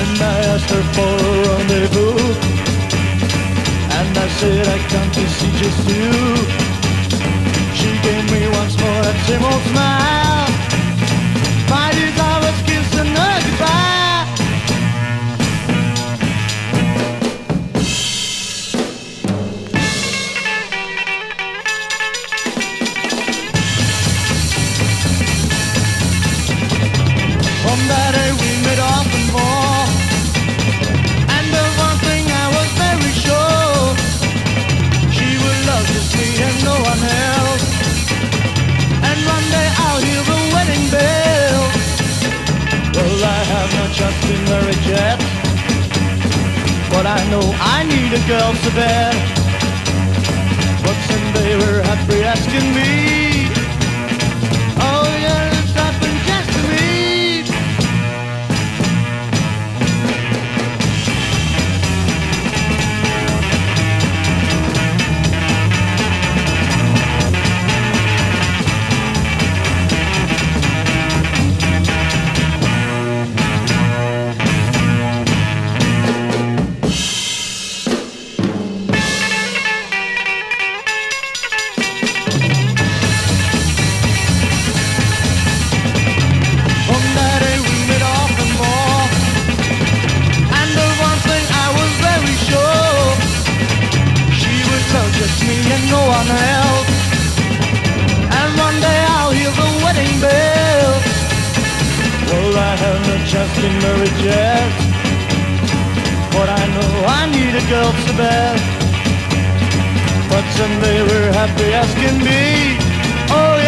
And I asked her for a rendezvous. And I said I come to see just you. She gave me once more that same old smile. I know I need a girl so bad. But someday we're happy asking me. No one else. And one day I'll hear the wedding bell. Well, I have no just been married yet, but I know I need a girl so bad. But someday we're happy as can asking me. Oh,